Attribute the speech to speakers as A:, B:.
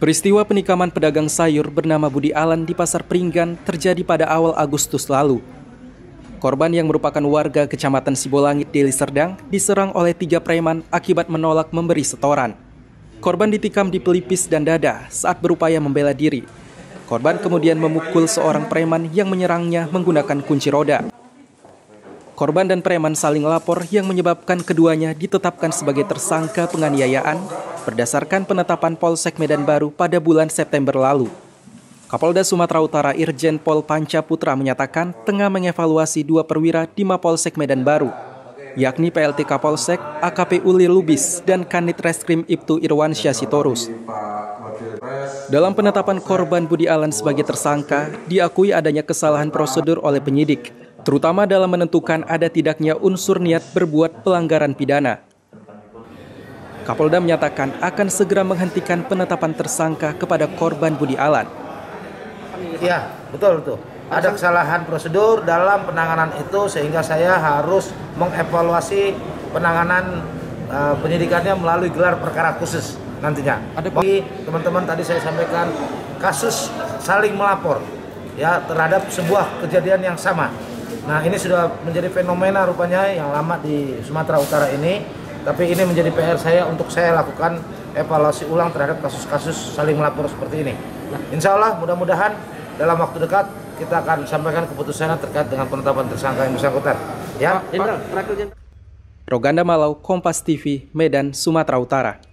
A: Peristiwa penikaman pedagang sayur bernama Budi Alan di Pasar Pringgan terjadi pada awal Agustus lalu. Korban yang merupakan warga Kecamatan Sibolangit, Deli Serdang, diserang oleh tiga preman akibat menolak memberi setoran. Korban ditikam di pelipis dan dada saat berupaya membela diri. Korban kemudian memukul seorang preman yang menyerangnya menggunakan kunci roda. Korban dan preman saling lapor yang menyebabkan keduanya ditetapkan sebagai tersangka penganiayaan berdasarkan penetapan Polsek Medan Baru pada bulan September lalu. Kapolda Sumatera Utara Irjen Pol Panca Putra menyatakan tengah mengevaluasi dua perwira di Mapolsek Medan Baru, yakni PLT Kapolsek, AKP Uli Lubis, dan Kanit Reskrim Ibtu Irwansyah Sitorus. Dalam penetapan korban Budi Alan sebagai tersangka, diakui adanya kesalahan prosedur oleh penyidik, terutama dalam menentukan ada tidaknya unsur niat berbuat pelanggaran pidana. Kapolda menyatakan akan segera menghentikan penetapan tersangka kepada korban Budi Alan.
B: Ya, betul betul. Ada kesalahan prosedur dalam penanganan itu sehingga saya harus mengevaluasi penanganan uh, penyidikannya melalui gelar perkara khusus nantinya. Ada teman-teman tadi saya sampaikan kasus saling melapor ya terhadap sebuah kejadian yang sama Nah ini sudah menjadi fenomena rupanya yang lama di Sumatera Utara ini, tapi ini menjadi PR saya untuk saya lakukan evaluasi ulang terhadap kasus-kasus saling melapor seperti ini. Nah, insya Allah mudah-mudahan dalam waktu dekat kita akan sampaikan keputusan terkait dengan penetapan tersangka yang bersangkutan. Ya,
A: Roganda Malau, Kompas TV, Medan, Sumatera Utara.